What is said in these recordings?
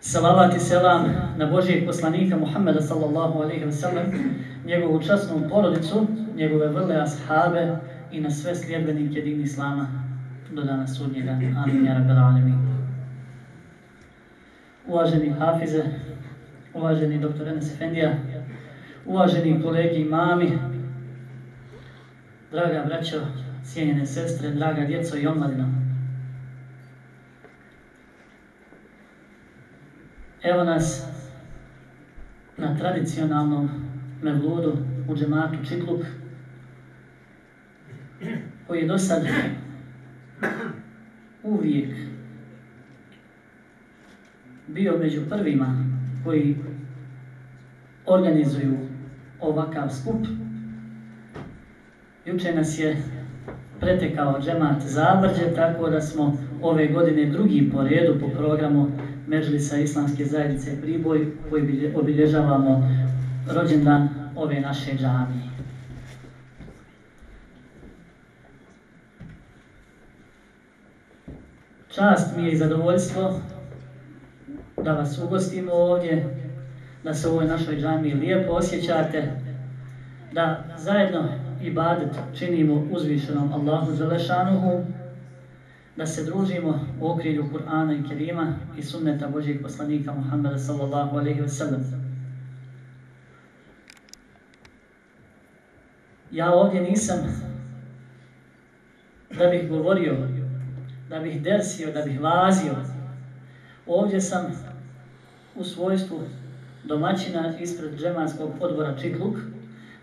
Salavat i selam na Božijeg poslanika Muhammeda sallallahu alaihi wa sallam, njegovu časnu porodicu, njegove vrle ashabe i na sve sljedbenike din Islama do dana sudnjega. Amin, ja rabbel alemin. Uvaženi hafize, uvaženi doktor Enes Efendija, uvaženi kolegi imami, mami, draga braćo, cijenjene sestre, draga djeco i omladina. Evo nas na tradicionalnom mevludu u džematu Čikluk, koji je do sad uvijek bio među prvima koji organizuju ovakav skup. Juče nas je pretekao džemat Zabrđe, tako da smo ove godine drugi po redu po programu Međlisa Islamske zajednice Priboj koji obilježavamo rođendan ove naše džamije. Čast mi je i zadovoljstvo da vas ugostimo ovdje, da se u ovoj našoj džamiji lijepo osjećate, da zajedno ibadet činimo uzvišenom Allahu Želešanuhu, da se družimo u okrilju Kur'ana i Kerima i sunneta Božih poslanika Muhammeda sallallahu alaihi wa sallam. Ja ovdje nisam da bih govorio, da bih dersio, da bih vazio. Ovdje sam u svojstvu domaćina ispred džemanskog odbora Čikluk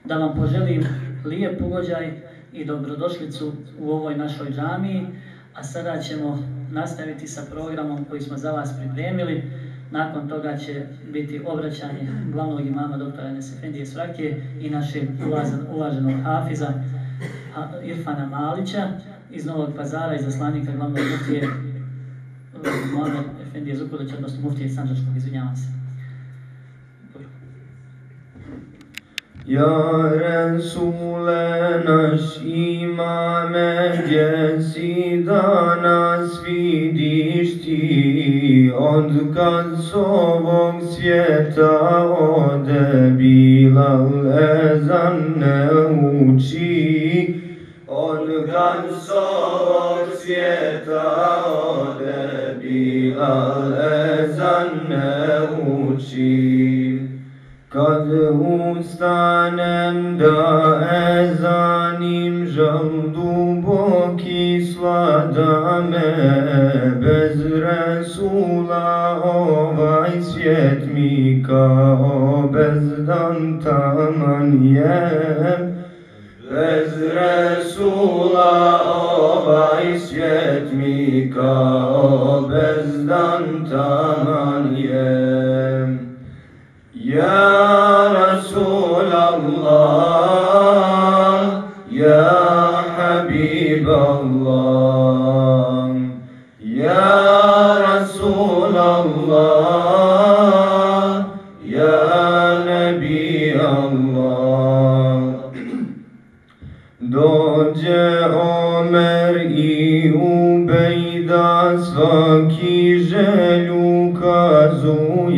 da vam poželim lijep ugođaj i dobrodošlicu u ovoj našoj džamiji, a sada ćemo nastaviti sa programom koji smo za vas pripremili. Nakon toga će biti obraćanje glavnog imama doktora Enes Efendije i našeg uvaženog hafiza Irfana Malića iz Novog pazara i zaslanika glavnog muftije Mohamed Efendije Zukulića, odnosno muftije Sanđačkog, izvinjavam se. Ya Resule naš imame, gdje da nas vidiš ti, od kad s ovog svijeta ode Bilal ezan ne uči. Od kad s ovog svijeta ode Bilal ezan ne uči. Ustanem da ezanim žal duboki slada me Bez Resula ovaj svijet mi kao bezdan taman je Bez Resula ovaj svijet mi kao bezdan taman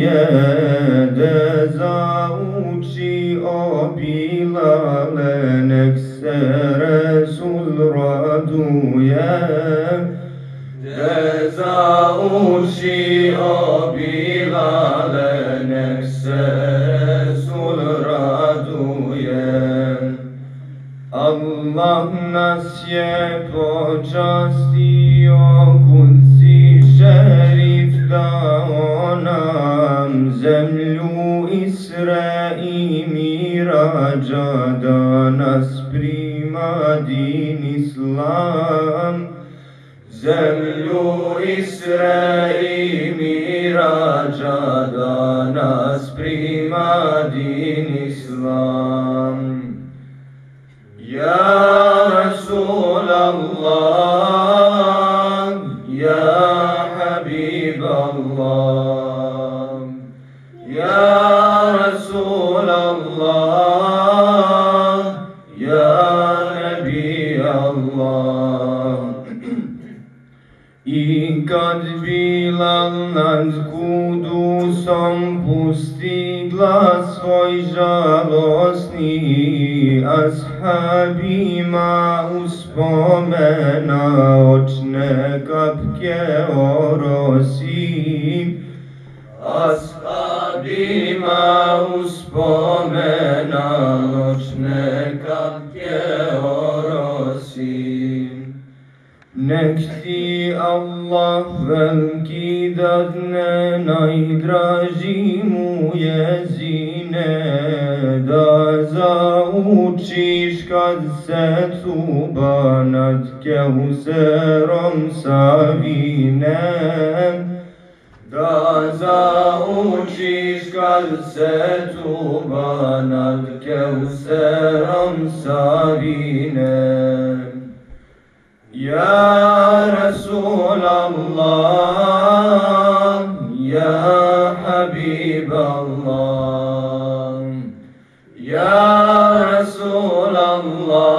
yede zauci o bilale nefse Resul raduje Gaza uçiş kalse tubanak kevseram sarine Ya Resulallah Ya Habiballah Ya Resulallah.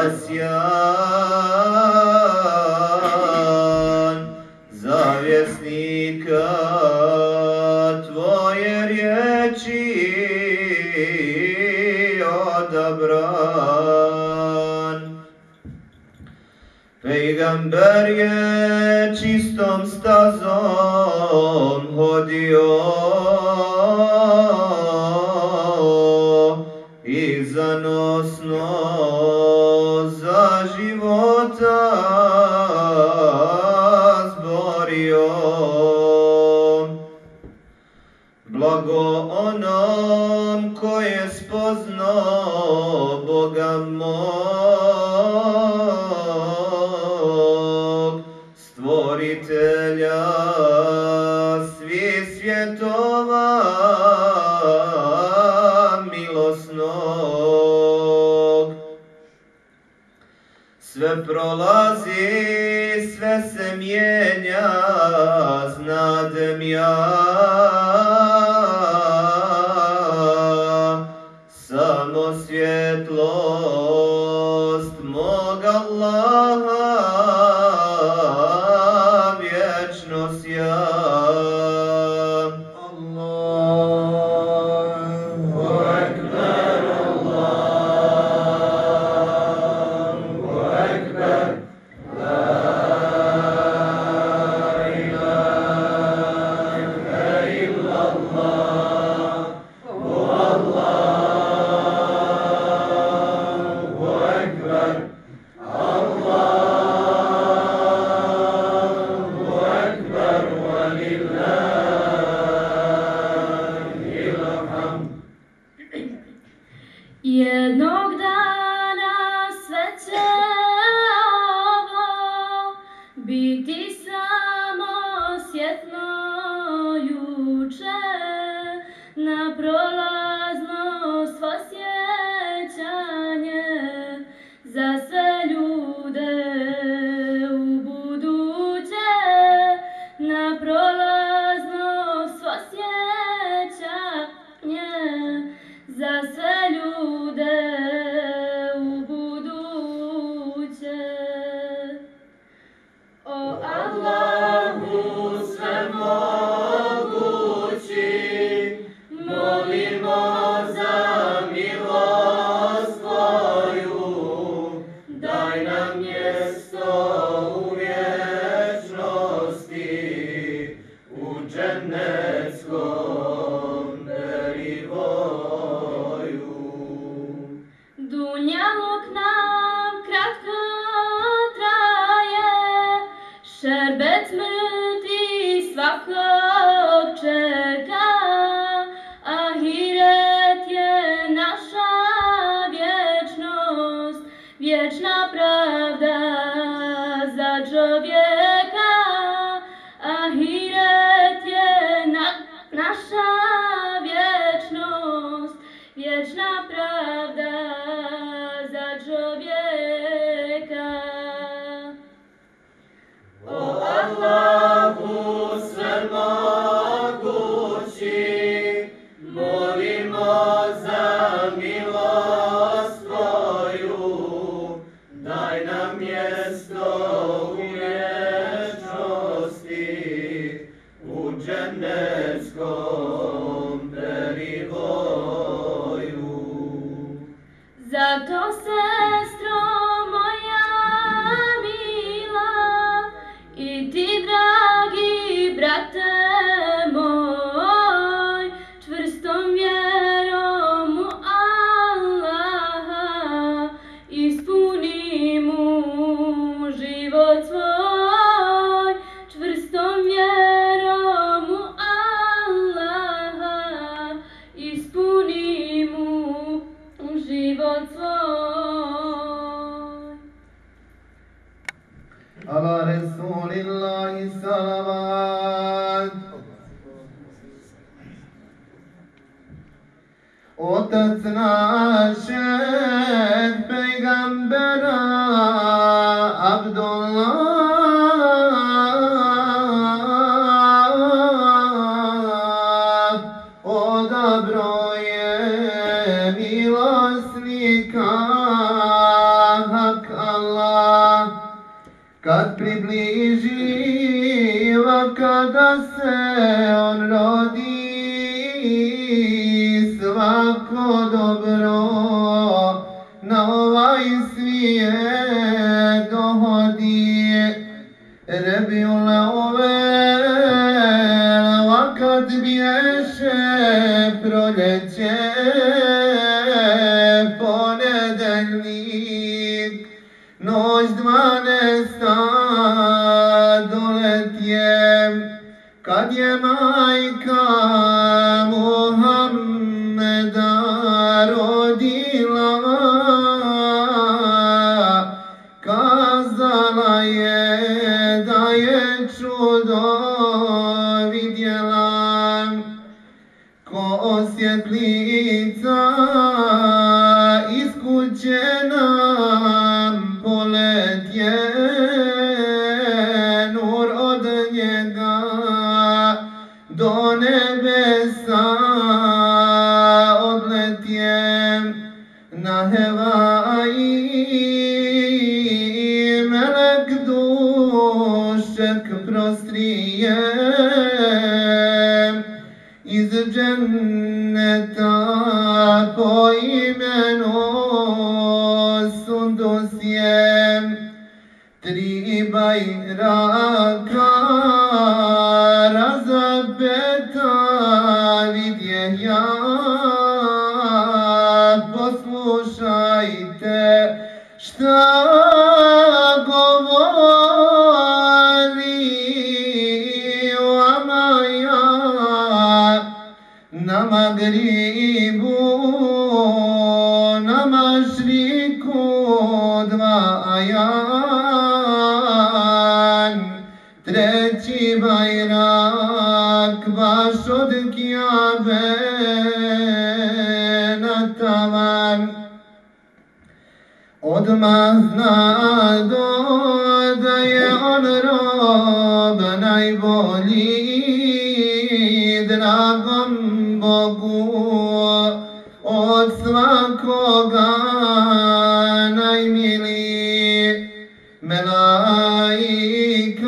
तस्य je, kad je majka Muhammeda rodila عليك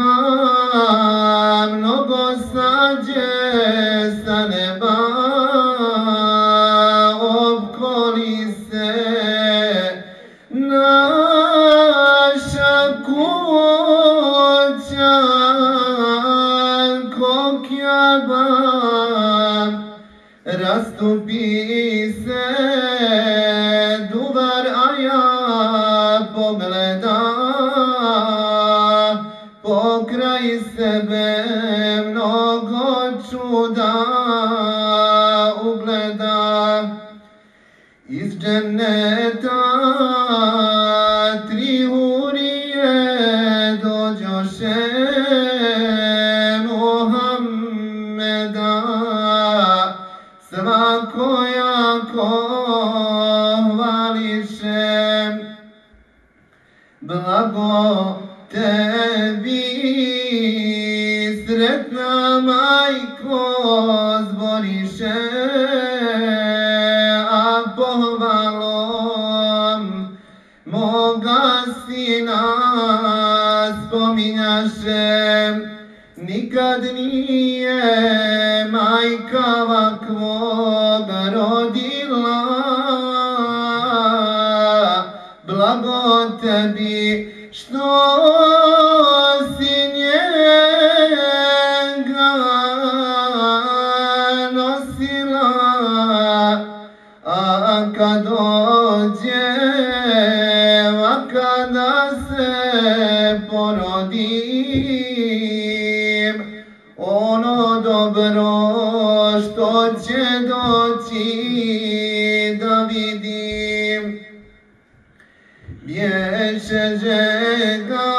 Sevda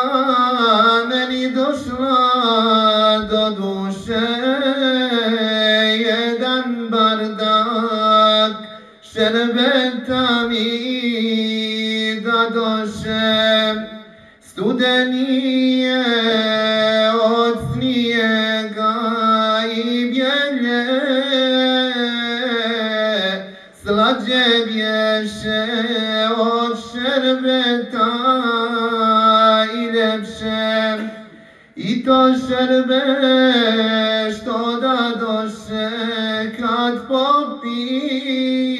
beni dostlar dadu şeyden bardak. Şerbet tami dadu şem to šerbe što da doše kad popije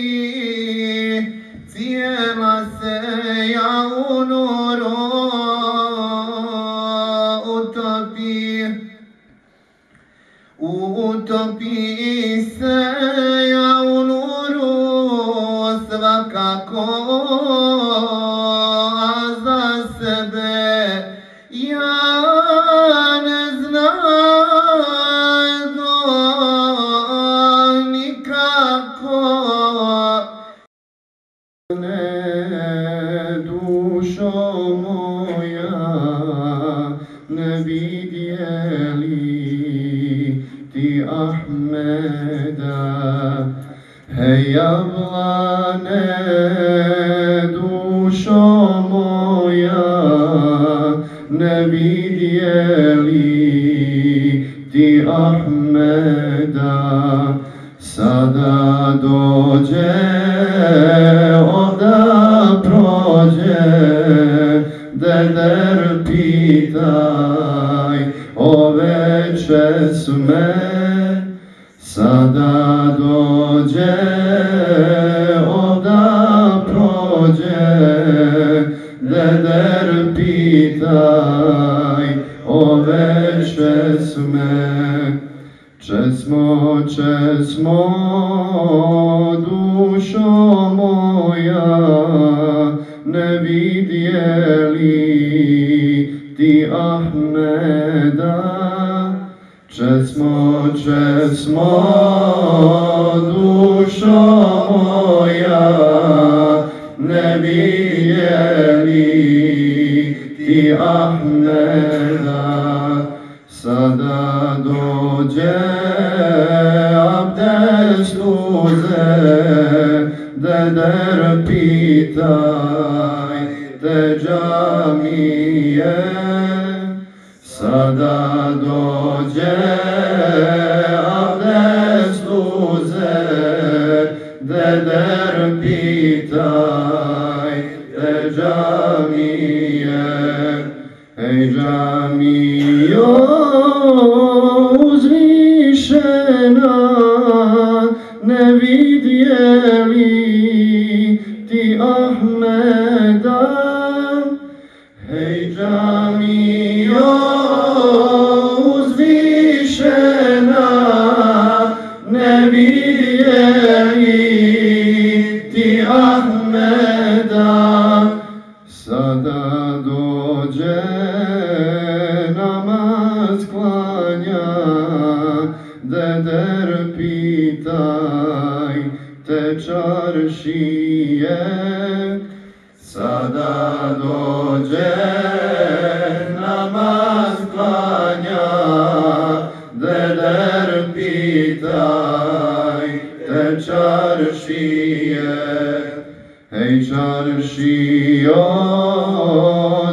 ای چرشیا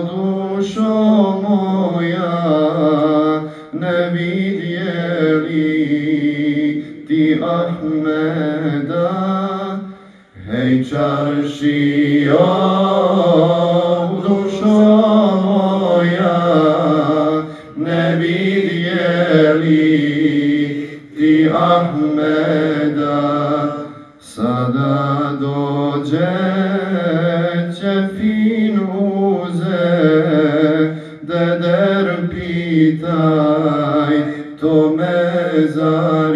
دوشا مایا نبی دیری تی احمدا ای چرشیا دوشا مایا نبی دیری تی احمدا aduce finuze de derpitai tomezai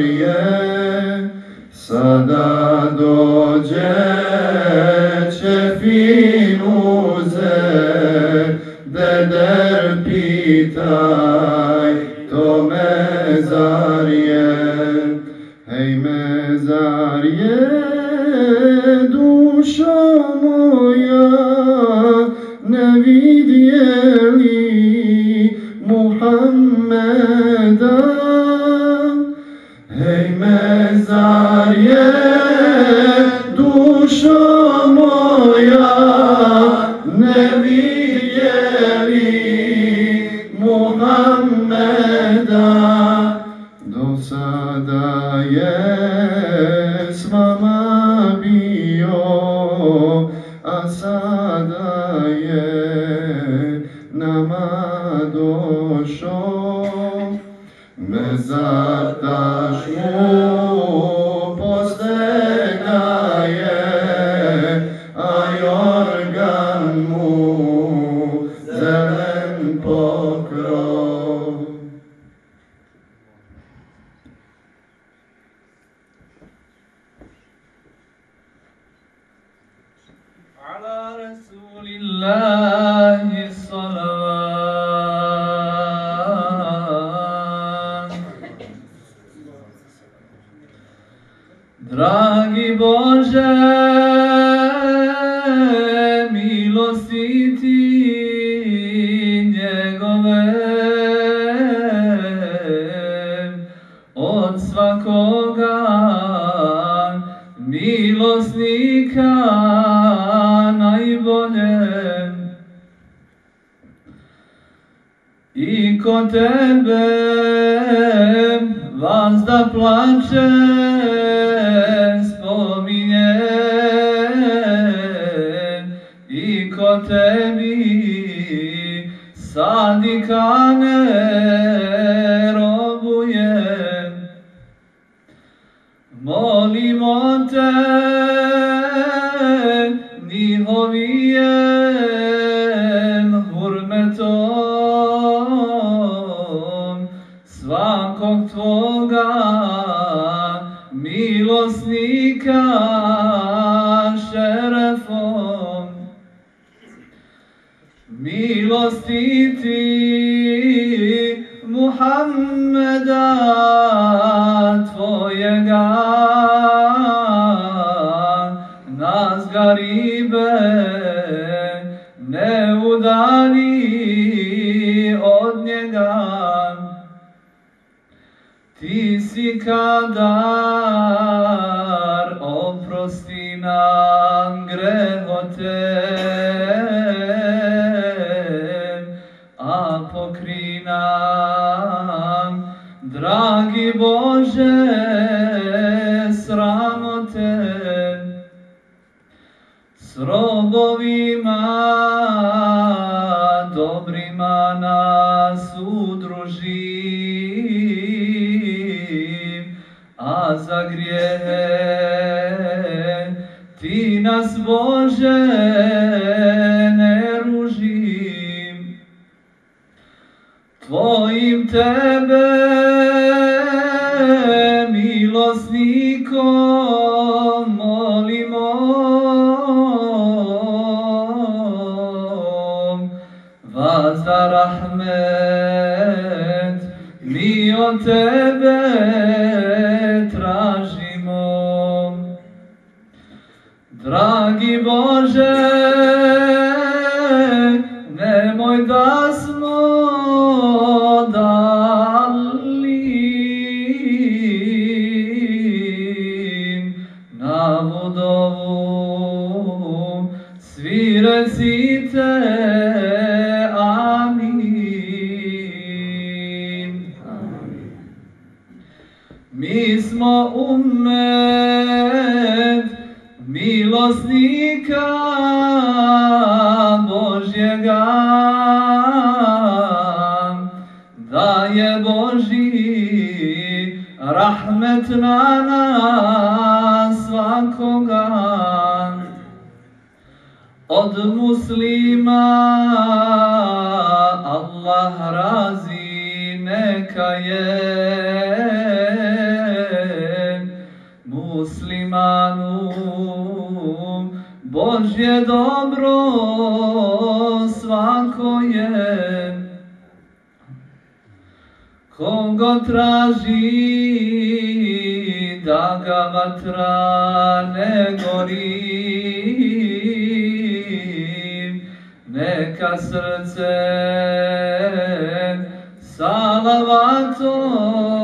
على رسول الله. Bože, sramote, s robovima dobrima nas udružim, a za grijehe ti nas, Bože, ne ružim, tvojim tebe, Mountain tretmana svakoga. Od muslima Allah razi neka je muslimanu Božje dobro kom ga traži da ga vatra ne gori. Neka srce salavatom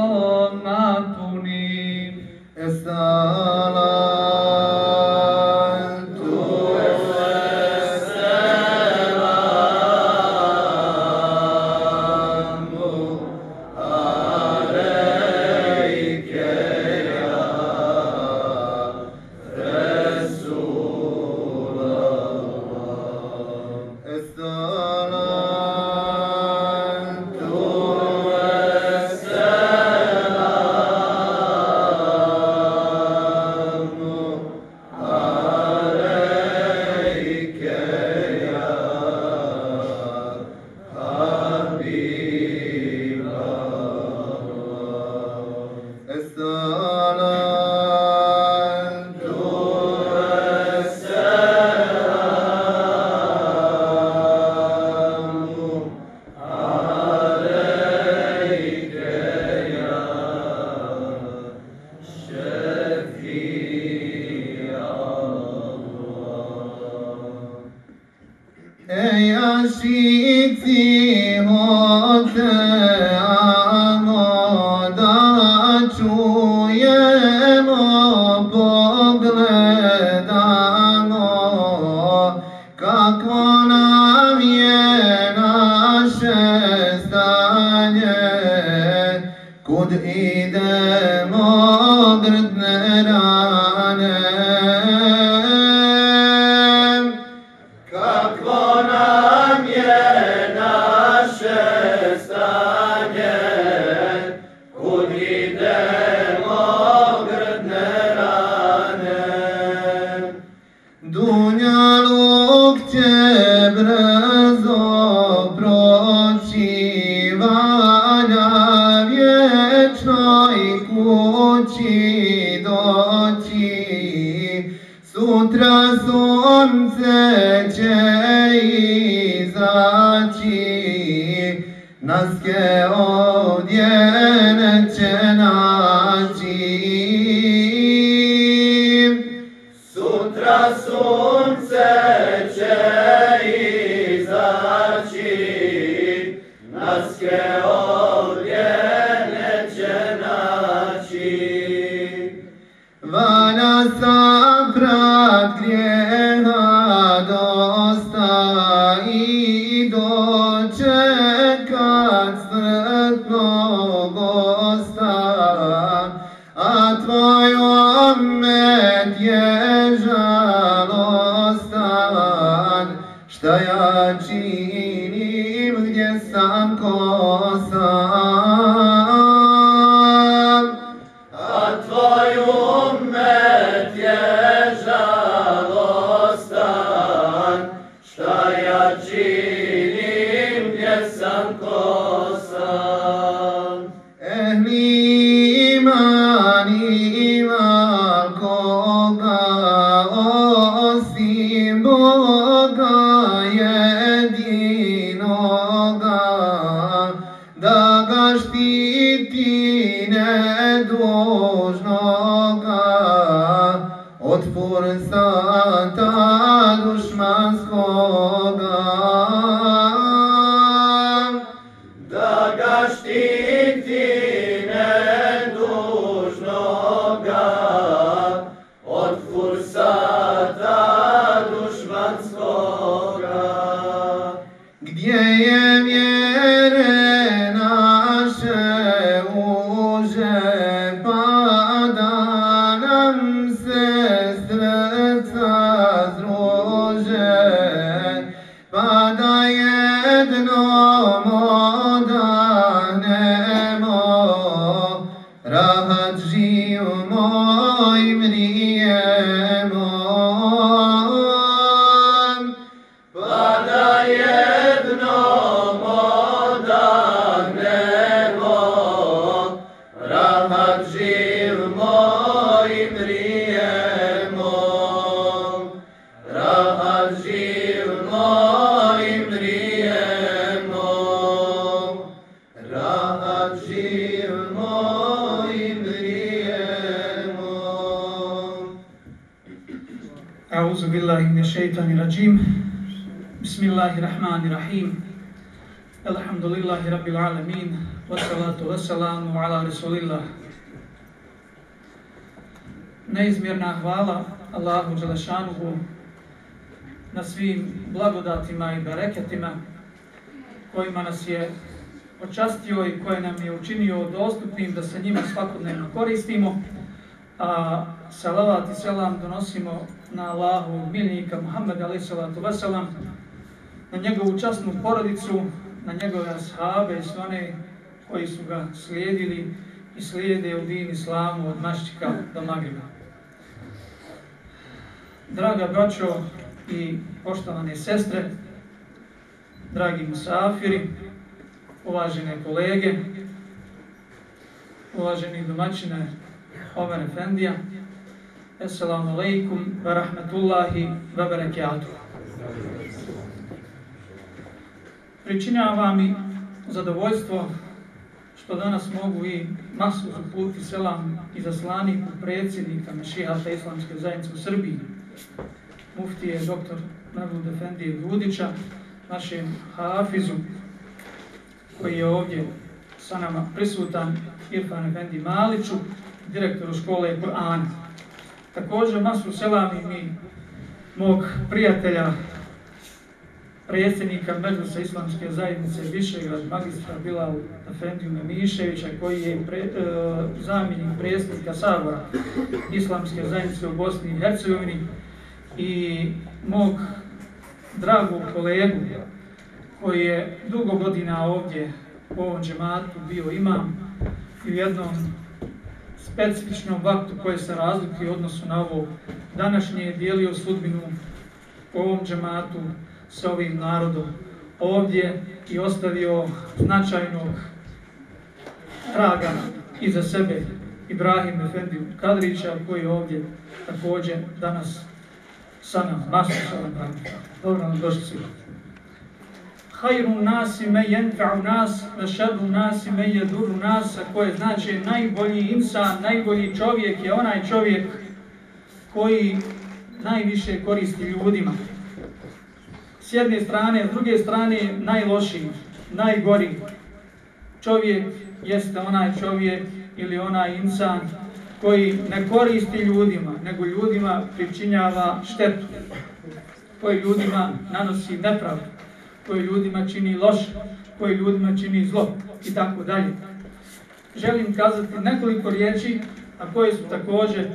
rabbil alamin, wa salatu wa salamu ala rasulillah. Neizmjerna hvala Allahu Đelešanuhu na svim blagodatima i bereketima kojima nas je očastio i koje nam je učinio dostupnim da se njima svakodnevno koristimo. A salavat i selam donosimo na Allahu miljenika Muhammed alaih salatu wa salam, na njegovu častnu porodicu, na njegove ashabe i sve one koji su ga slijedili i slijede u din islamu od maščika do magriba. Draga braćo i poštovane sestre, dragi musafiri, uvažene kolege, uvaženi domaćine Omer Efendija. Assalamu alaikum wa rahmatullahi wa barakatuh. Pričinjava mi zadovoljstvo što danas mogu i masu uputi selam i zaslaniku predsjednika Mešijata Islamske zajednice u Srbiji, muftije dr. Mevlud Efendije Gudića, našem hafizu koji je ovdje sa nama prisutan, Irfan Efendi Maliću, direktoru škole Kur'ana. Također masu selami mi mog prijatelja, predsjednika Međusa Islamske zajednice Višegrad, magistra Bilal Efendiju Miševića koji je pre, e, zamjenik predsjednika Sabora Islamske zajednice u Bosni i Hercegovini i mog dragog kolegu koji je dugo godina ovdje u ovom džematu bio imam i u jednom specifičnom vaktu koje se razlikuje u odnosu na ovo današnje je dijelio sudbinu u ovom džematu sa ovim narodom ovdje i ostavio značajnog traga iza sebe Ibrahim Efendiju Kadrića koji je ovdje također danas sa nam, nasu sa nam. Dobro nam došli svi. Hajru nasi me jenfa'u nas, me šadu nasi me jeduru nas, a koje znači najbolji insan, najbolji čovjek je onaj čovjek koji najviše koristi ljudima. S jedne strane, s druge strane najlošiji, najgori čovjek jeste onaj čovjek ili onaj insan koji ne koristi ljudima, nego ljudima pričinjava štetu, koji ljudima nanosi nepravdu koji ljudima čini loše, koji ljudima čini zlo i tako dalje. Želim kazati nekoliko riječi, a koje su također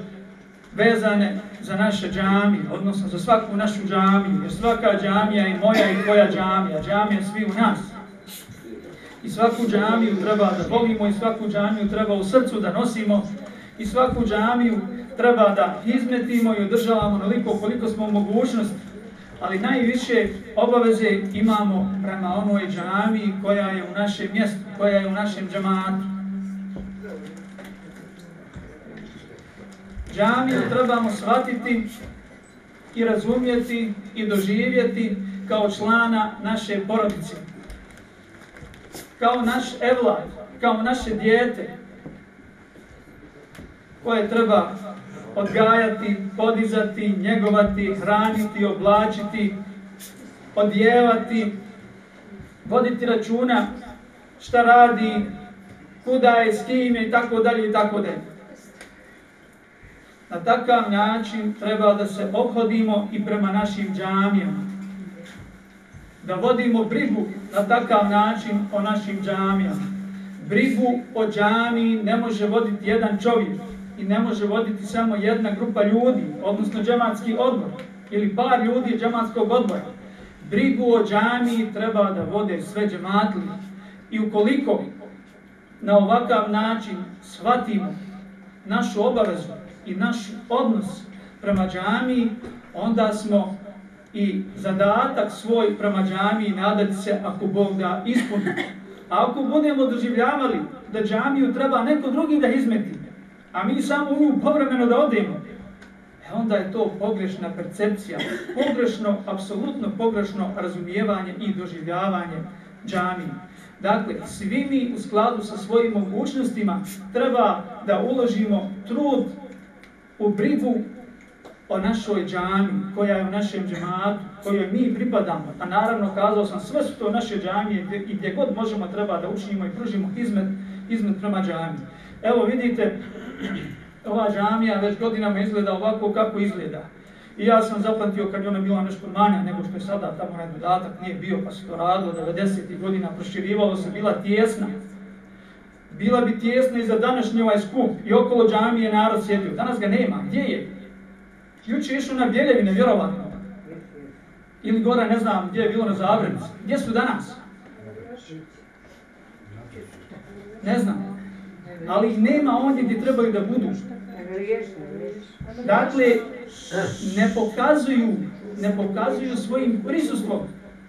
vezane za naše džamije, odnosno za svaku našu džamiju, jer svaka džamija je moja i tvoja džamija, džamija svi u nas. I svaku džamiju treba da volimo i svaku džamiju treba u srcu da nosimo i svaku džamiju treba da izmetimo i održavamo naliko koliko smo u mogućnosti ali najviše obaveze imamo prema onoj džamiji koja je u našem mjestu, koja je u našem džamatu. Džamiju trebamo shvatiti i razumjeti i doživjeti kao člana naše porodice. Kao naš evlad, kao naše dijete, koje treba odgajati, podizati, njegovati, hraniti, oblačiti, odjevati, voditi računa šta radi, kuda je, s kim je i tako dalje i tako dalje. Na takav način treba da se obhodimo i prema našim džamijama. Da vodimo brigu na takav način o našim džamijama. Brigu o džamiji ne može voditi jedan čovjek i ne može voditi samo jedna grupa ljudi, odnosno džematski odbor ili par ljudi džematskog odbora. Brigu o džamiji treba da vode sve džematli. I ukoliko na ovakav način shvatimo našu obavezu i naš odnos prema džamiji, onda smo i zadatak svoj prema džamiji nadati se ako Bog da ispuni. A ako budemo doživljavali da džamiju treba neko drugi da izmeti, a mi samo u nju povremeno da odemo, e onda je to pogrešna percepcija, pogrešno, apsolutno pogrešno razumijevanje i doživljavanje džamije. Dakle, svi mi u skladu sa svojim mogućnostima treba da uložimo trud u brigu o našoj džami, koja je u našem džematu, kojoj mi pripadamo. A naravno, kazao sam, sve su to naše džamije i gdje god možemo treba da učinimo i pružimo izmet, izmet prema džami. Evo vidite, ova džamija već godinama izgleda ovako kako izgleda. I ja sam zapamtio kad je ona bila nešto manja nego što je sada, tamo onaj dodatak nije bio, pa se to radilo, 90. godina proširivalo se, bila tjesna. Bila bi tjesna i za današnji ovaj skup i okolo džamije narod sjedio. Danas ga nema, gdje je? Juče je išao na Bjeljevine, vjerovatno. Ili gore, ne znam, gdje je bilo na Zavrnici. Gdje su danas? Ne znam. Ali nema ondje gdje trebaju da budu. Dakle, ne pokazuju, ne pokazuju svojim prisustvom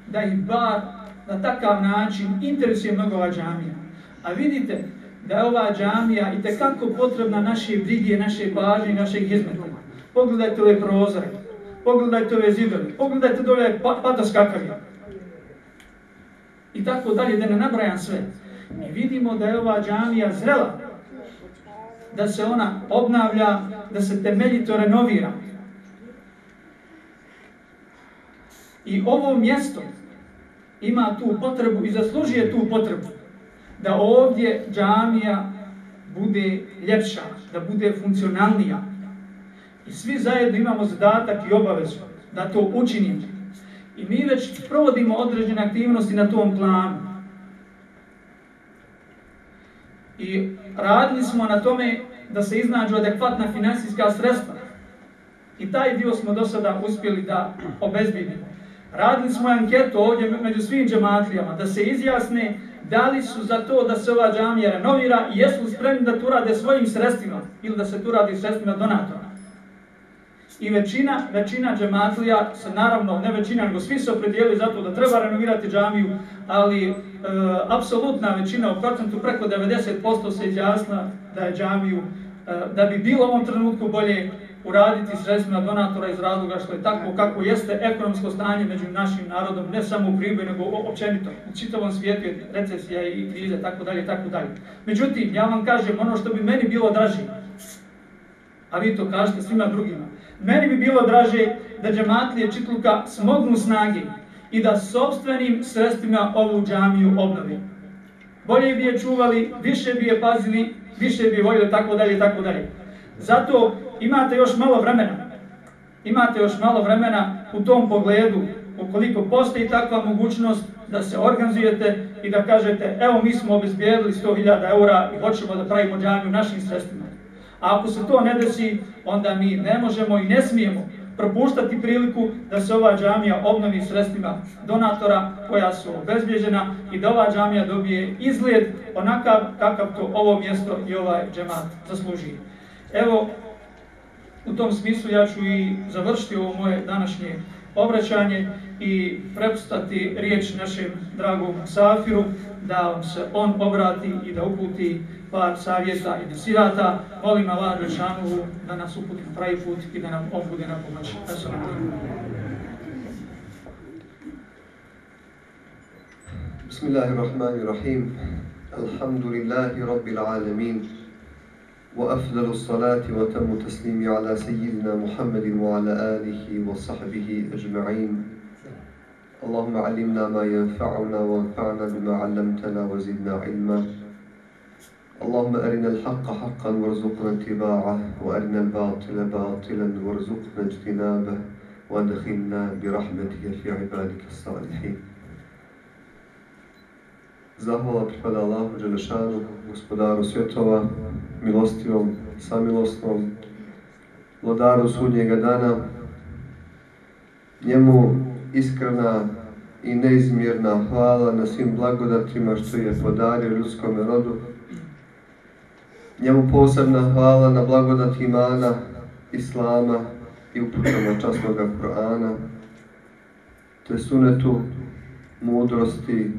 da ih bar na takav način interesuje mnogo ova džamija. A vidite da je ova džamija i tekako potrebna naše brige, naše pažnje, naše hizmeta. Pogledajte ove prozore, pogledajte ove zidove, pogledajte dole pa, patos kakav je. I tako dalje, da ne nabrajam sve. Mi vidimo da je ova džamija zrela, da se ona obnavlja, da se temeljito renovira. I ovo mjesto ima tu potrebu i zaslužuje tu potrebu da ovdje džamija bude ljepša, da bude funkcionalnija. I svi zajedno imamo zadatak i obavezu da to učinimo. I mi već provodimo određene aktivnosti na tom planu. I radili smo na tome da se iznađu adekvatna finansijska sredstva. I taj dio smo do sada uspjeli da obezbidimo. Radili smo anketu ovdje među svim džematlijama da se izjasne da li su za to da se ova džamija renovira i jesu spremni da tu rade svojim sredstvima ili da se tu radi sredstvima donatora. I većina, većina džematlija se naravno, ne većina, nego svi se opredijeli za to da treba renovirati džamiju, ali e, apsolutna većina u procentu preko 90% se izjasna da je džamiju, e, da bi bilo u ovom trenutku bolje uraditi sredstvima donatora iz razloga što je tako kako jeste ekonomsko stanje među našim narodom, ne samo u Priboju, nego općenito. U čitavom svijetu je recesija i krize, tako dalje, tako dalje. Međutim, ja vam kažem ono što bi meni bilo draži, a vi to kažete svima drugima, meni bi bilo draže da džematlije Čitluka smognu snage i da sobstvenim sredstvima ovu džamiju obnovi. Bolje bi je čuvali, više bi je pazili, više bi je voljeli, tako dalje, tako dalje. Zato imate još malo vremena. Imate još malo vremena u tom pogledu, ukoliko postoji takva mogućnost da se organizujete i da kažete evo mi smo obezbijedili 100.000 eura i hoćemo da pravimo džamiju našim sredstvima. A ako se to ne desi, onda mi ne možemo i ne smijemo propuštati priliku da se ova džamija obnovi sredstvima donatora koja su obezbježena i da ova džamija dobije izgled onakav kakav to ovo mjesto i ovaj džemat zaslužuje. Evo, u tom smislu ja ću i završiti ovo moje današnje obraćanje i prepustati riječ našem dragom Safiru da vam se on obrati i da uputi par savjeta i desirata. Molim Allah Rešanovu da nas uputi na pravi put i da nam on bude na pomoć. Bismillahirrahmanirrahim. Alhamdulillahi rabbil alamin. وأفضل الصلاة وتم التسليم على سيدنا محمد وعلى آله وصحبه أجمعين. اللهم علمنا ما ينفعنا وانفعنا بما علمتنا وزدنا علما. اللهم أرنا الحق حقا وارزقنا اتباعه وأرنا الباطل باطلا وارزقنا اجتنابه وأدخلنا برحمتك في عبادك الصالحين. Zahvala pripada Allahu Đelešanu, gospodaru svjetova, milostivom, samilostnom, vladaru sudnjega dana. Njemu iskrena i neizmjerna hvala na svim blagodatima što je podario ljudskom rodu. Njemu posebna hvala na blagodati imana, islama i uputama časnog Kur'ana, te sunetu mudrosti,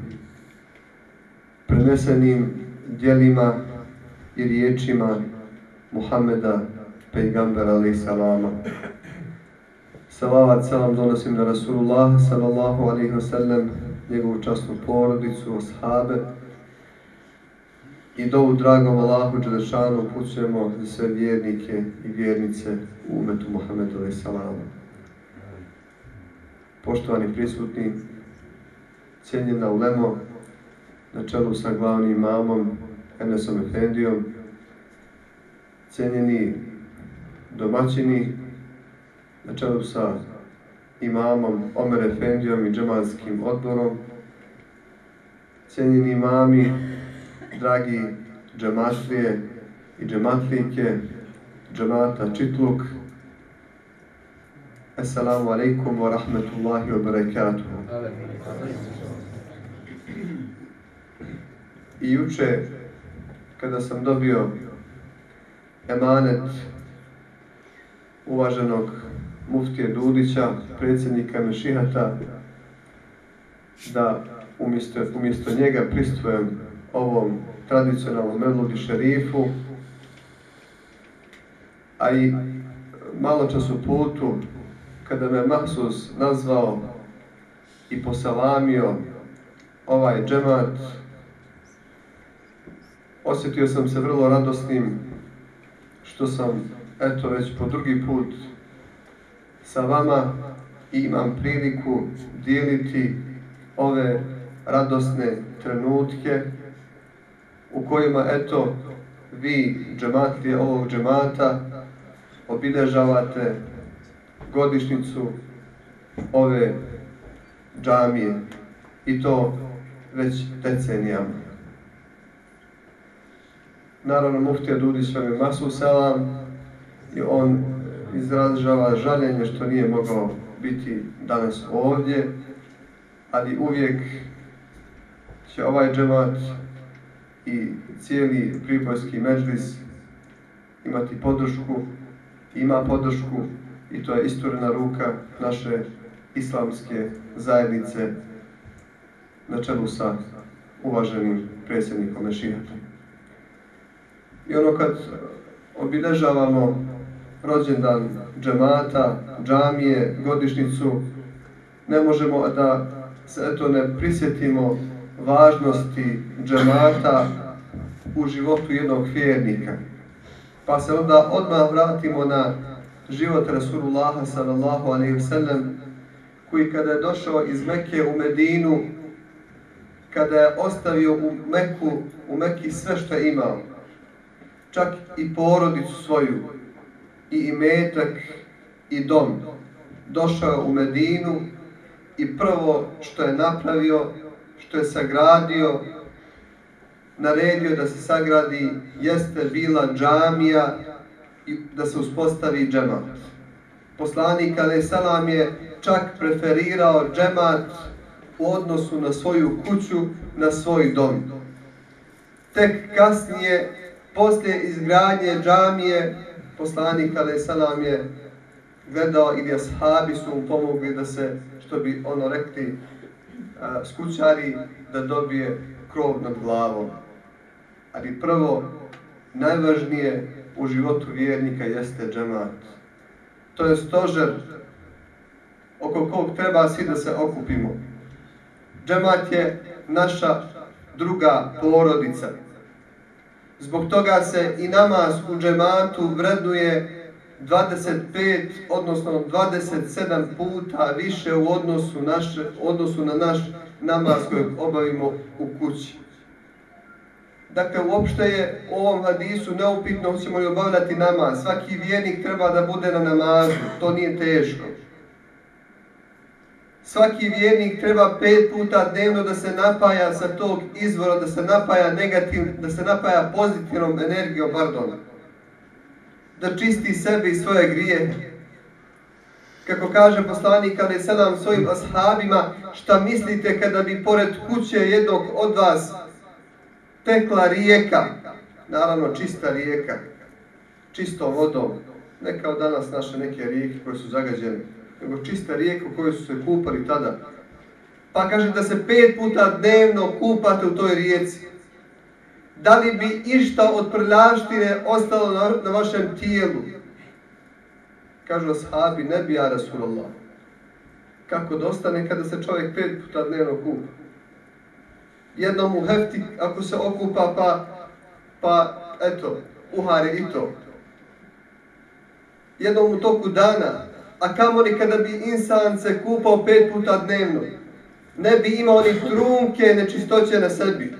prenesenim dijelima i riječima Muhammeda, pejgambera alaih salama. Salavat salam donosim na Rasulullah sallallahu alaihi wa sallam, njegovu častnu porodicu, ashabe. I dovu dragom Allahu Đelešanu upućujemo za sve vjernike i vjernice u umetu Muhammedu alaih salama. Poštovani prisutni, cijenjena ulemo, na čelu sa glavnim imamom Enesom Efendijom, cijenjeni domaćini, na čelu sa imamom Omer Efendijom i džemanskim odborom, cijenjeni imami, dragi džematlije i džematlike, džemata Čitluk, Assalamu alaikum wa rahmetullahi wa barakatuhu. I juče, kada sam dobio emanet uvaženog muftije Dudića, predsjednika Mešihata, da umjesto, umjesto njega pristujem ovom tradicionalnom Meludi šerifu, a i malo čas u putu, kada me Mahsus nazvao i posalamio ovaj džemat, osjetio sam se vrlo radosnim što sam, eto, već po drugi put sa vama i imam priliku dijeliti ove radosne trenutke u kojima, eto, vi, džematlije ovog džemata, obilježavate godišnicu ove džamije i to već decenijama. Naravno, muftija Dudi vam je masu selam i on izražava žaljenje što nije mogao biti danas ovdje, ali uvijek će ovaj džemat i cijeli pribojski međlis imati podršku, ima podršku i to je isturena ruka naše islamske zajednice na čelu sa uvaženim predsjednikom Mešihata. I ono kad obilježavamo rođendan džemata, džamije, godišnicu, ne možemo da se eto ne prisjetimo važnosti džemata u životu jednog vjernika. Pa se onda odmah vratimo na život Rasulullaha sallallahu alaihi wasallam koji kada je došao iz Mekke u Medinu, kada je ostavio u Meku, u Mekki sve što je imao, čak i porodicu svoju, i imetak, i dom. Došao u Medinu i prvo što je napravio, što je sagradio, naredio da se sagradi, jeste bila džamija i da se uspostavi džemat. Poslanik Ali Salam je čak preferirao džemat u odnosu na svoju kuću, na svoj dom. Tek kasnije poslije izgradnje džamije, poslanik Ali Salam je gledao ili ashabi su mu pomogli da se, što bi ono rekli, e, skućari, da dobije krov nad glavom. Ali prvo, najvažnije u životu vjernika jeste džemat. To je stožer oko kog treba svi da se okupimo. Džemat je naša druga porodica. Zbog toga se i namaz u džematu vrednuje 25, odnosno 27 puta više u odnosu, naše, odnosu na naš namaz kojeg obavimo u kući. Dakle, uopšte je u ovom hadisu neupitno ćemo li obavljati namaz. Svaki vjernik treba da bude na namazu, to nije teško. Svaki vjernik treba pet puta dnevno da se napaja sa tog izvora, da se napaja negativ, da se napaja pozitivnom energijom, pardon. Da čisti sebe i svoje grije. Kako kaže poslanik Ali Selam svojim ashabima, šta mislite kada bi pored kuće jednog od vas tekla rijeka, naravno čista rijeka, čistom vodom, ne kao danas naše neke rijeke koje su zagađene, nego čista rijeka u kojoj su se kupali tada. Pa kaže da se pet puta dnevno kupate u toj rijeci. Da li bi išta od prljaštine ostalo na, na vašem tijelu? Kažu ashabi, ne bi ja Rasulallah. Kako dostane kada se čovjek pet puta dnevno kupa? Jednom u hefti, ako se okupa, pa, pa eto, uhari i to. Jednom u toku dana, a kamo li kada bi insan se kupao pet puta dnevno, ne bi imao ni trunke nečistoće na sebi.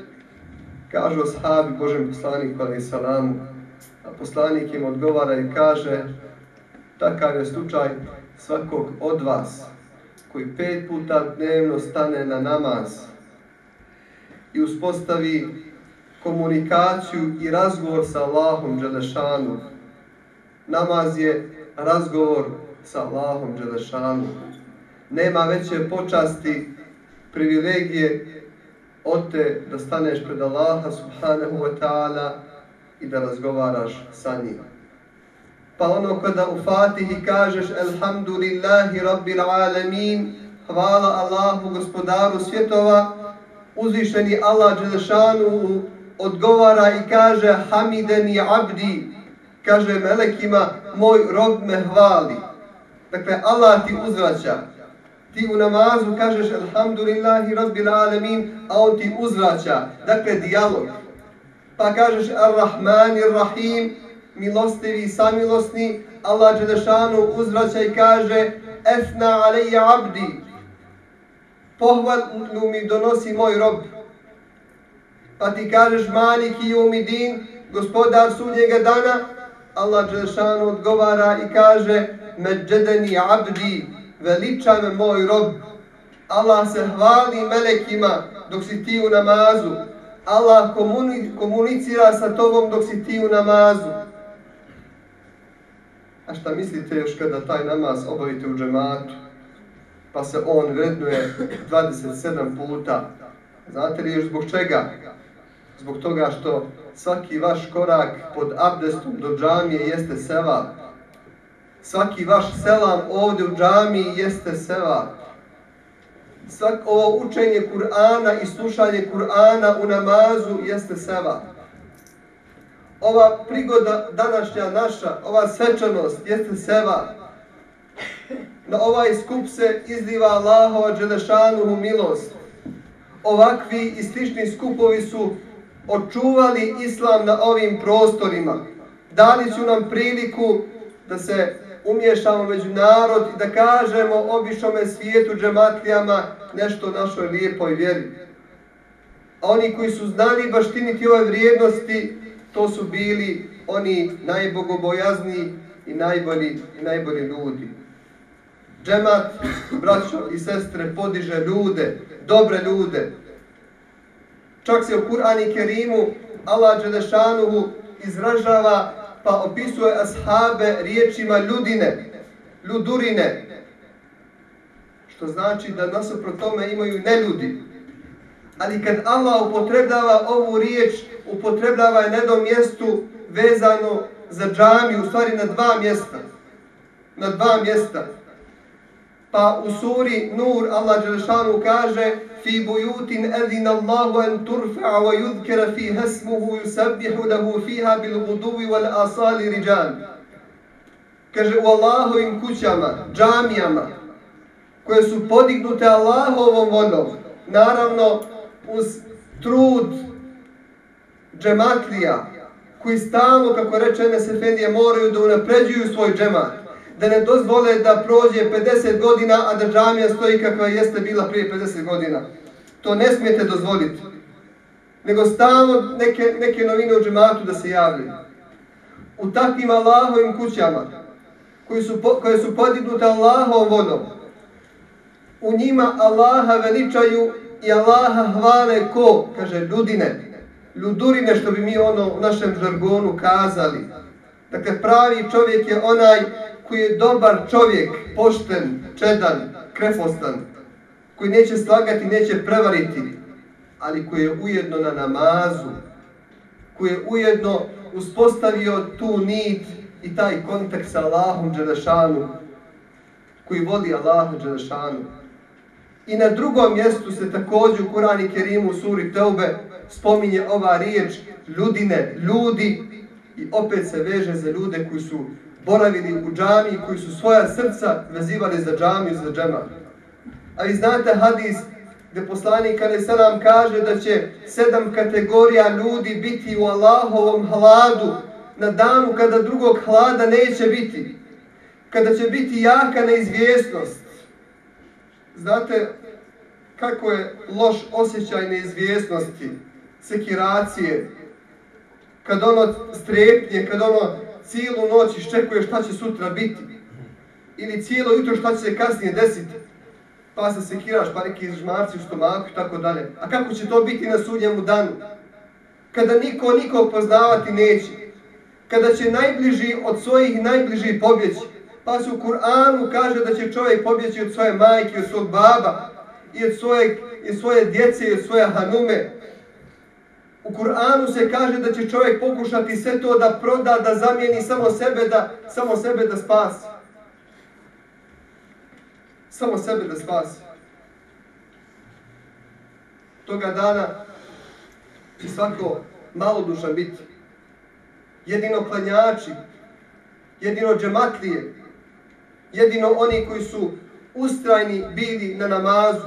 Kažu ashabi Božem poslaniku, alaih salamu, a poslanik im odgovara i kaže, takav je slučaj svakog od vas, koji pet puta dnevno stane na namaz i uspostavi komunikaciju i razgovor sa Allahom Đelešanu. Namaz je razgovor sa Allahom Đelešanu. Nema veće počasti, privilegije od te da staneš pred Allaha subhanahu wa ta'ala i da razgovaraš sa njim. Pa ono kada u Fatihi kažeš Elhamdulillahi Rabbil Alamin, hvala Allahu gospodaru svjetova, uzvišeni Allah Đelešanu odgovara i kaže Hamideni abdi, kaže melekima, moj rob me hvali. Dakle, Allah ti uzvraća. Ti u namazu kažeš Alhamdulillahi Rabbil Alamin, a on ti uzvraća. Dakle, dijalog. Pa kažeš Ar-Rahman Ar-Rahim, milostivi i samilosni, Allah Đelešanu uzvraća i kaže Efna alejja abdi, pohvalnu mi donosi moj rob. Pa ti kažeš Maliki Umidin, gospodar sudnjega dana, Allah Đelešanu odgovara i kaže Međedeni abdi, veliča me moj rob. Allah se hvali melekima dok si ti u namazu. Allah komuni komunicira sa tobom dok si ti u namazu. A šta mislite još kada taj namaz obavite u džematu? Pa se on vrednuje 27 puta. Znate li još zbog čega? Zbog toga što svaki vaš korak pod abdestom do džamije jeste seva. Svaki vaš selam ovdje u džamiji jeste seva. Svak ovo učenje Kur'ana i slušanje Kur'ana u namazu jeste seva. Ova prigoda današnja naša, ova svečanost jeste seva. Na ovaj skup se izliva Allahova Đelešanuhu milost. Ovakvi i slični skupovi su očuvali islam na ovim prostorima. Dali su nam priliku da se umješamo među narod i da kažemo obišome svijetu džematlijama nešto o našoj lijepoj vjeri. A oni koji su znali baštiniti ove vrijednosti, to su bili oni najbogobojazni i najbolji, i najbolji ljudi. Džemat, braćo i sestre, podiže ljude, dobre ljude, Čak se u Kur'ani Kerimu Allah Đelešanuhu izražava pa opisuje ashabe riječima ljudine, ljudurine. Što znači da nasuprot tome imaju neljudi. Ali kad Allah upotrebljava ovu riječ, upotrebljava je na jednom mjestu vezano za džami, u stvari na dva mjesta. Na dva mjesta. Pa u suri Nur Allah Đelešanu kaže fi bujutin edina Allahu en turfa'a wa yudhkera fi hasmuhu yusabbihu lahu fiha bil guduvi wal asali riđan. Kaže u Allahovim kućama, džamijama, koje su podignute Allahovom vodom, naravno uz trud džematlija, koji stalno, kako reče Enes Efendije, moraju da unapređuju svoj džemat, da ne dozvole da prođe 50 godina, a da džamija stoji kakva jeste bila prije 50 godina. To ne smijete dozvoliti. Nego stalno neke, neke novine u džematu da se javljaju. U takvim Allahovim kućama, koji su, koje su podignute Allahovom vodom, u njima Allaha veličaju i Allaha hvale ko, kaže, ljudine, ljudurine, što bi mi ono u našem žargonu kazali. Dakle, pravi čovjek je onaj koji je dobar čovjek, pošten, čedan, krefostan, koji neće slagati, neće prevariti, ali koji je ujedno na namazu, koji je ujedno uspostavio tu nit i taj kontakt sa Allahom Đelešanu, koji vodi Allahu Đelešanu. I na drugom mjestu se također u Kurani Kerimu u suri Teube spominje ova riječ ljudine, ljudi i opet se veže za ljude koji su boravili u džami, koji su svoja srca vezivali za džamiju, za džema. A vi znate hadis gdje poslanik Ali Salam kaže da će sedam kategorija ljudi biti u Allahovom hladu na danu kada drugog hlada neće biti. Kada će biti jaka neizvjesnost. Znate kako je loš osjećaj neizvjesnosti, sekiracije, kad ono strepnje, kad ono cijelu noć iščekuješ šta će sutra biti. Ili cijelo jutro šta će se kasnije desiti. Pa se sekiraš, pa neki žmarci u stomaku i tako dalje. A kako će to biti na sudnjemu danu? Kada niko nikog poznavati neće. Kada će najbliži od svojih najbližih pobjeći. Pa se u Kur'anu kaže da će čovjek pobjeći od svoje majke, od svog baba, i od svoje, i svoje djece, i od svoje hanume. U Kur'anu se kaže da će čovjek pokušati sve to da proda, da zamijeni samo sebe, da, samo sebe da spasi. Samo sebe da spasi. Toga dana će svako malo duša biti. Jedino klanjači, jedino džematlije, jedino oni koji su ustrajni bili na namazu,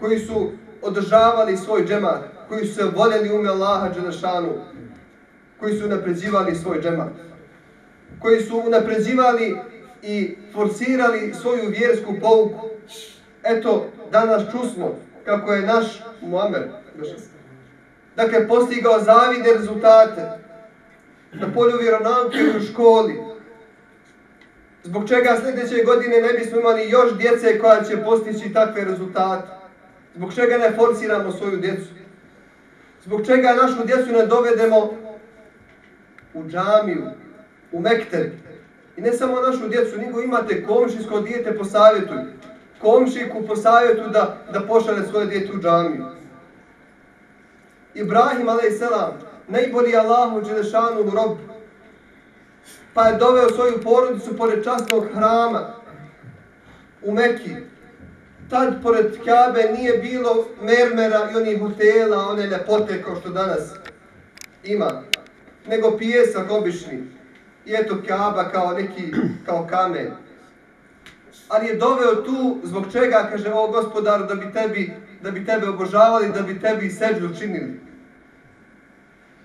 koji su održavali svoj džemat, koji su se voljeli ume Allaha Đelešanu, koji su naprezivali svoj džemat, koji su naprezivali i forsirali svoju vjersku pouku. Eto, danas čusmo kako je naš Muamer, dakle, postigao zavide rezultate na polju vjeronauke u školi, Zbog čega sljedeće godine ne bismo imali još djece koja će postići takve rezultate? Zbog čega ne forsiramo svoju djecu? Zbog čega našu djecu ne dovedemo u džamiju, u mekter? I ne samo našu djecu, nego imate komšinsko dijete po savjetu. Komšiku po savjetu da, da pošale svoje dijete u džamiju. Ibrahim a.s. najbolji Allahu Đelešanu u rob. Pa je doveo svoju porodicu pored častnog hrama u Mekiju tad pored Kabe nije bilo mermera i onih hotela, one ljepote kao što danas ima, nego pijesak obični. I eto Kaba kao neki, kao kamen. Ali je doveo tu, zbog čega, kaže o gospodaru, da bi tebi, da bi tebe obožavali, da bi tebi seđu činili.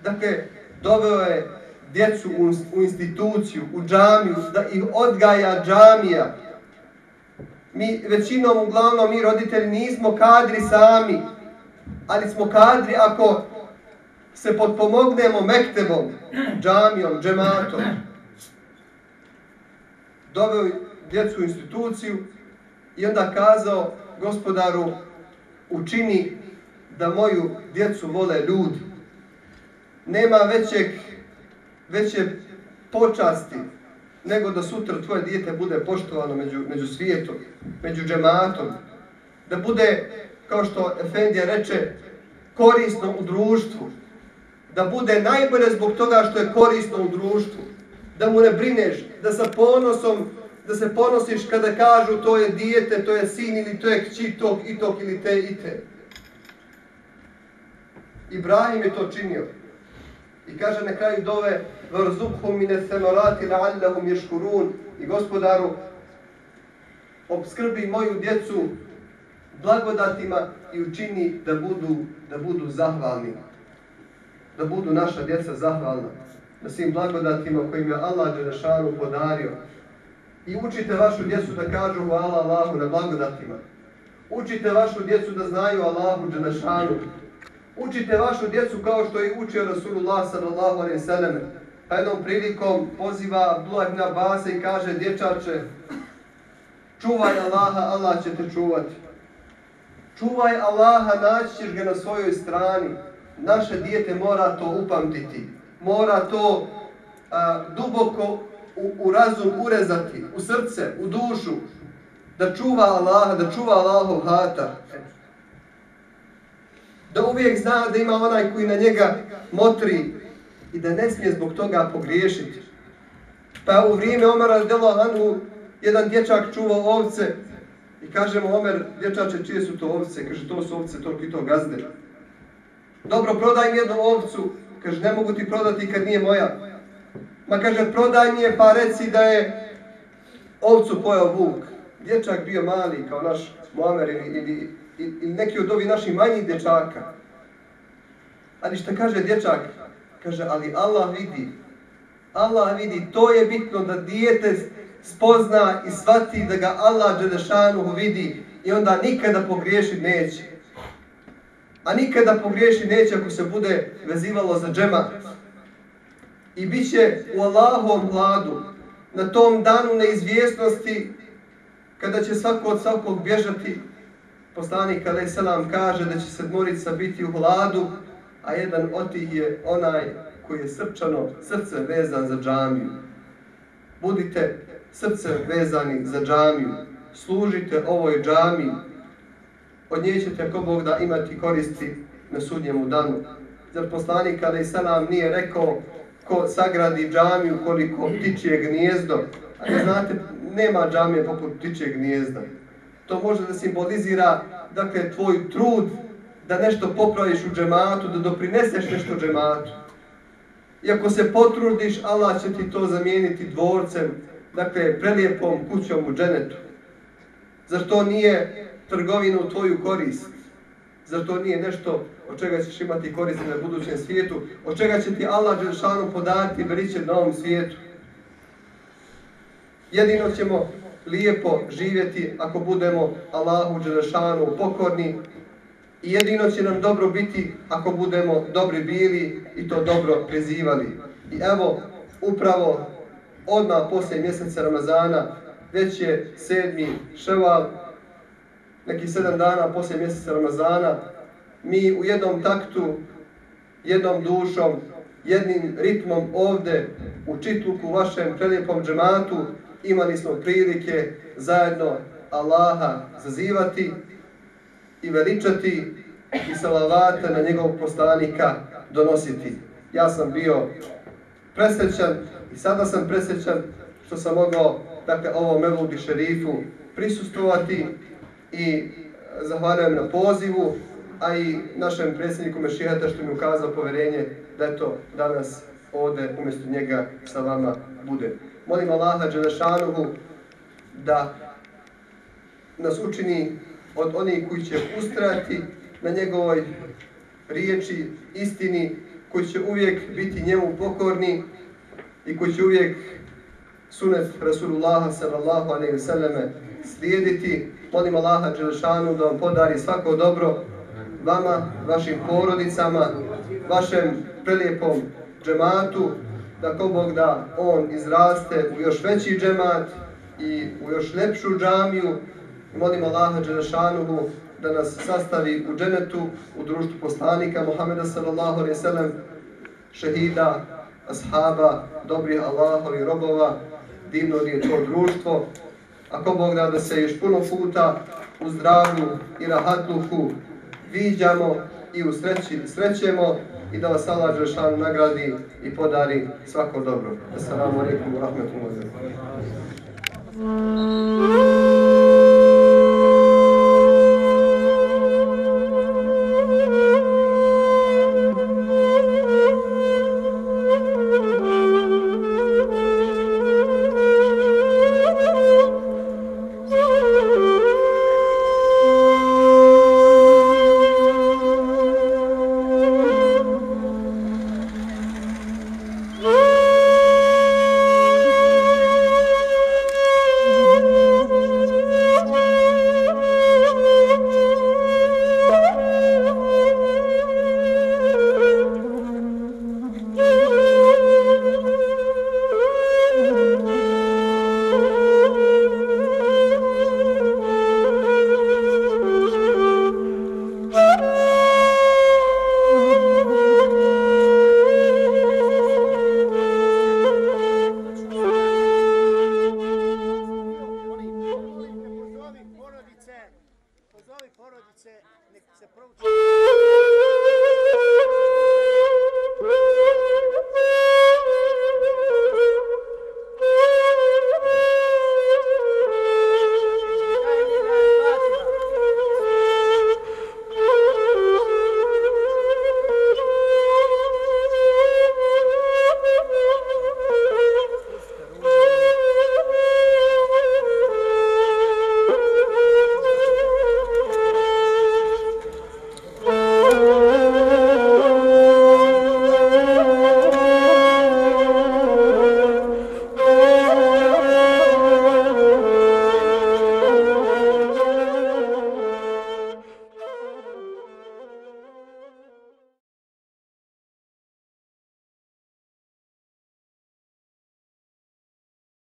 Dakle, doveo je djecu u, u instituciju, u džamiju, da ih odgaja džamija, mi većinom, uglavnom, mi roditelji nismo kadri sami, ali smo kadri ako se potpomognemo mektebom, džamijom, džematom. Doveo djecu u instituciju i onda kazao gospodaru učini da moju djecu vole ljudi. Nema većeg, veće počasti nego da sutra tvoje dijete bude poštovano među, među svijetom, među džematom, da bude, kao što Efendija reče, korisno u društvu, da bude najbolje zbog toga što je korisno u društvu, da mu ne brineš, da sa ponosom, da se ponosiš kada kažu to je dijete, to je sin ili to je kći tog i tog ili te i te. Ibrahim je to činio. I kaže na kraju dove Vrzukhum mine semarati la'allahum ješkurun I gospodaru obskrbi moju djecu blagodatima i učini da budu, da budu zahvalni. da budu naša djeca zahvalna na svim blagodatima kojim je Allah Đelešanu podario. I učite vašu djecu da kažu hvala Allahu na blagodatima. Učite vašu djecu da znaju Allahu Đelešanu. Učite vašu djecu kao što je učio Rasulullah sallallahu alaihi sallam. Pa jednom prilikom poziva Abdullah ibn Abbas i kaže dječače, čuvaj Allaha, Allah će te čuvati. Čuvaj Allaha, naći ćeš ga na svojoj strani. Naše dijete mora to upamtiti. Mora to a, duboko u, u razum urezati, u srce, u dušu. Da čuva Allaha, da čuva Allahov hata. Da uvijek zna da ima onaj koji na njega motri i da ne smije zbog toga pogriješiti. Pa u vrijeme Omara Delo Anhu jedan dječak čuvao ovce i kaže mu Omer, dječače, čije su to ovce? Kaže, to su ovce tog i tog gazde. Dobro, prodaj mi jednu ovcu. Kaže, ne mogu ti prodati kad nije moja. Ma kaže, prodaj mi je pa reci da je ovcu pojao vuk. Dječak bio mali kao naš Muamer ili, ili, ili neki od ovih naših manjih dječaka. Ali šta kaže dječak? Kaže, ali Allah vidi. Allah vidi, to je bitno da dijete spozna i shvati da ga Allah Đelešanu vidi i onda nikada pogriješi neće. A nikada pogriješi neće ako se bude vezivalo za džema. I bit će u Allahovom hladu, na tom danu neizvjesnosti, kada će svako od svakog bježati, poslanik alaih salam kaže da će sedmorica biti u hladu, a jedan od tih je onaj koji je srčano, srce vezan za džamiju. Budite srce vezani za džamiju, služite ovoj džamiji, od nje ćete ako Bog da imati koristi na sudnjemu danu. Zar poslanik kada i salam nije rekao ko sagradi džamiju koliko ptičije gnijezdo, a ne znate, nema džamije poput ptičije gnijezda. To može da simbolizira, dakle, tvoj trud da nešto popraviš u džematu, da doprineseš nešto džematu. I ako se potrudiš, Allah će ti to zamijeniti dvorcem, dakle, prelijepom kućom u dženetu. Zar to nije trgovina u tvoju korist? Zar to nije nešto od čega ćeš imati koristi na budućem svijetu? Od čega će ti Allah Đelšanu podati beriće na ovom svijetu? Jedino ćemo lijepo živjeti ako budemo Allahu Đelešanu pokorni i jedino će nam dobro biti ako budemo dobri bili i to dobro prizivali. I evo, upravo odmah poslije mjeseca Ramazana, već je sedmi ševal, neki sedam dana poslije mjeseca Ramazana, mi u jednom taktu, jednom dušom, jednim ritmom ovde u čitluku u vašem prelijepom džematu imali smo prilike zajedno Allaha zazivati i veličati i salavate na njegovog poslanika donositi. Ja sam bio presrećan i sada sam presrećan što sam mogao dakle, ovom Mevludi šerifu prisustovati i e, zahvaljujem na pozivu, a i našem predsjedniku Mešihata što mi ukazao poverenje da je to danas ovde umjesto njega sa vama bude. Molim Allaha Đelešanuhu da nas učini od onih koji će ustrati na njegovoj riječi, istini, koji će uvijek biti njemu pokorni i koji će uvijek sunet Rasulullaha sallallahu alaihi vseleme slijediti. Molim Allaha Đelešanu da vam podari svako dobro vama, vašim porodicama, vašem prelijepom džematu, da ko Bog da on izraste u još veći džemat i u još lepšu džamiju. Molim Allaha Đelešanu da nas sastavi u dženetu, u društvu poslanika Muhammeda sallallahu alaihi sallam, šehida, ashaba, dobrih Allahovi robova, divno je to društvo. Ako Bog da da se još puno puta u zdravlju i rahatluhu viđamo i u sreći srećemo i da vas Allah Đelšanu nagradi i podari svako dobro. Assalamu alaikum wa rahmatullahi wa barakatuh.